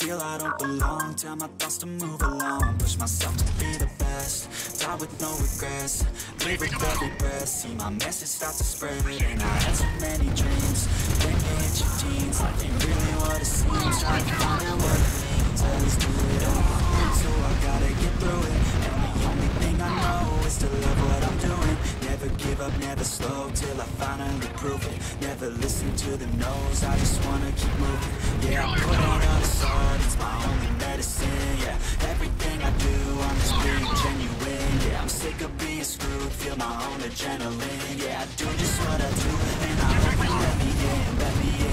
Feel I don't belong. Tell my thoughts to move along. Push myself to be the best. Die with no regrets. Live with every breath See my message start to spread. And I had so many dreams. Then you hit your teens Life ain't really what it seems. Trying to find out what it means. Just do it own. So I gotta get through it. And the only thing I know Is to love what I'm doing Never give up, never slow Till I finally prove it. Never listen to the no's I just wanna keep moving. Yeah, I put out all this It's my only medicine, yeah. Everything I do, I'm just being genuine Yeah, I'm sick of being screwed Feel my own adrenaline Yeah, I do just what I do And I hope you let me in, let me in,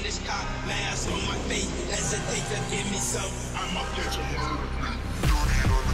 this cop, mask on my face. As a thing give me some. I'm up there to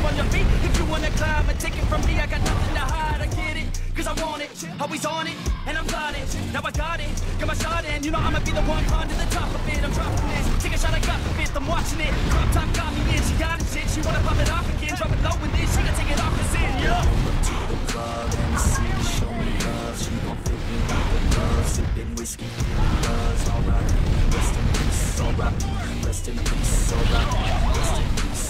up on your feet if you wanna climb and take it from me. I got nothing to hide, I get it, cause I want it. Always on it, and I'm got it. Now I got it, got my shot in. You know I'ma be the one climbing to the top of it. I'm dropping this, take a shot, I got the fifth, I'm watching it. Crop top got me in, she got it, shit. She wanna pop it off again, drop it low with this. She gonna take it off and sin, yeah. To the club and see, show me love. She gon' fit me sipping whiskey, feeling love's alright. Rest in peace, alright. Rest in peace, alright. Rest in peace.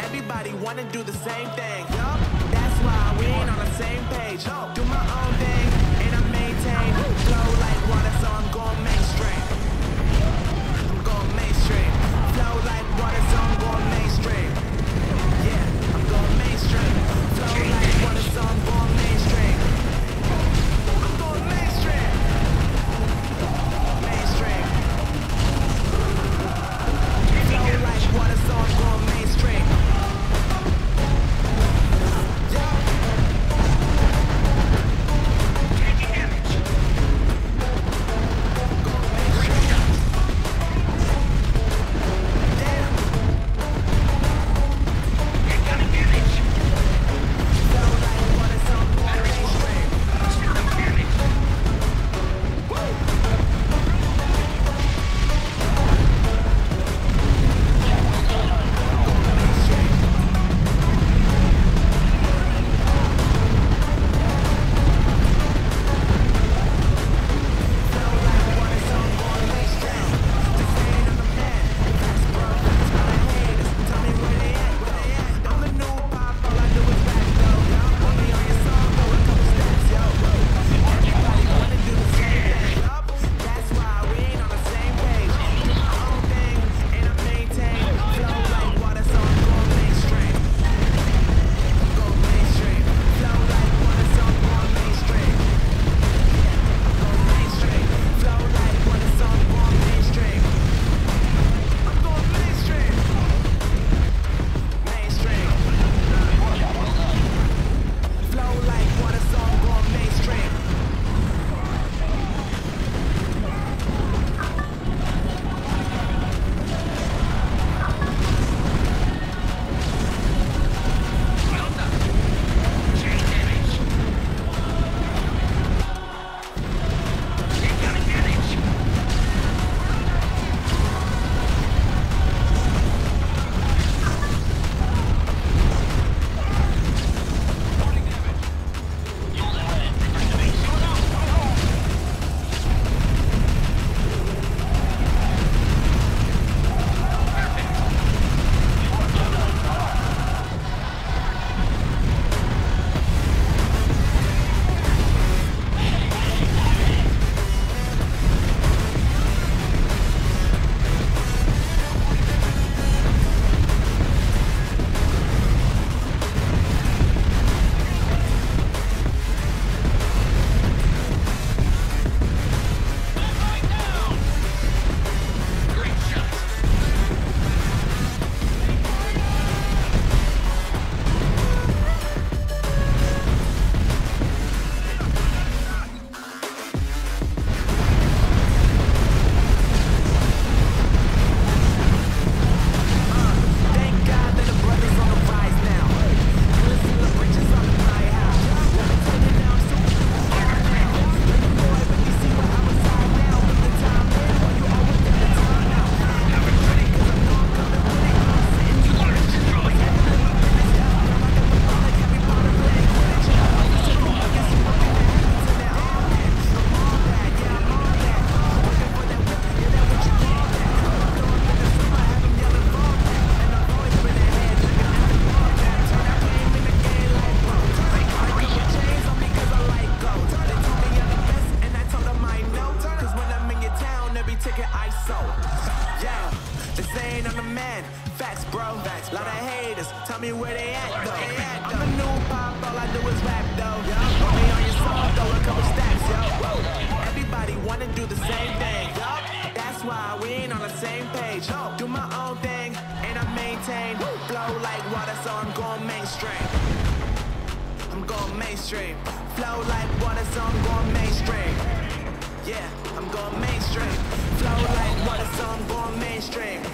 Everybody wanna do the same thing. Yup, that's why we ain't on the same page. Do my own thing, and I maintain. Flow like water, so I'm going mainstream. I'm going mainstream. Flow like water, so I'm going mainstream. Yeah, I'm going mainstream. Flow like water, so I'm going mainstream. Man. Facts, bro. Facts, Lot of haters. Tell me where they at, though. They at, though. I'm a new pop, all I do is rap, though. Put me on your song, throw a couple stacks, yo. Everybody wanna do the same thing. Yo. That's why we ain't on the same page. Yo. Do my own thing, and I maintain. Flow like water, so I'm going mainstream. I'm going mainstream. Flow like water, so I'm going mainstream. Yeah, I'm going mainstream. Flow like water, so I'm going mainstream. I'm going mainstream. Mainstream.